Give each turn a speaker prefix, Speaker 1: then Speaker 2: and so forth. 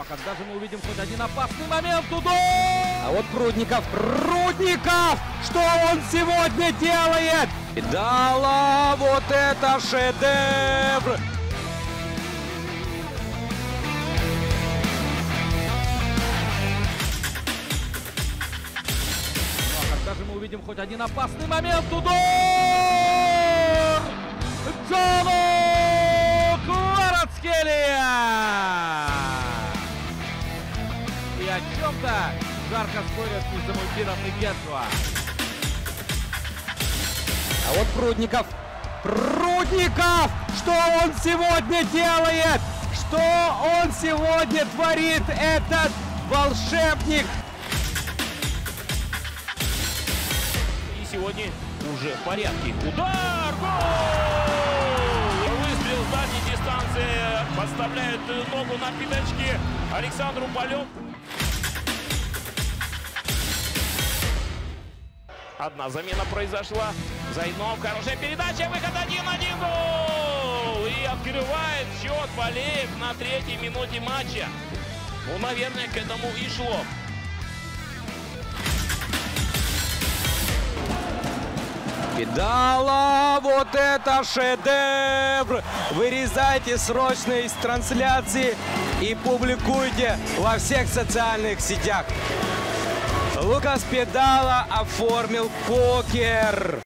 Speaker 1: а когда же мы увидим хоть один опасный момент? Удар!
Speaker 2: А вот Прудников. Прудников! Что он сегодня делает? Дала вот это шедевр!
Speaker 1: Ну, а когда же мы увидим хоть один опасный момент? Удар! О чем-то жарко спорят Низамудинов и Гетуа.
Speaker 2: А вот Прудников. Прудников! Что он сегодня делает? Что он сегодня творит, этот волшебник?
Speaker 3: И сегодня уже в порядке. Удар! Гол! Выстрел с дальней дистанции. Подставляет ногу на пятачке Александру Полев. Одна замена произошла. Зайнов, хорошая передача, выход 1-1 гол! И открывает счет Болеев на третьей минуте матча. Ну, наверное, к этому и шло.
Speaker 2: Видала вот это шедевр! Вырезайте срочно из трансляции и публикуйте во всех социальных сетях. Лукас Педала оформил покер.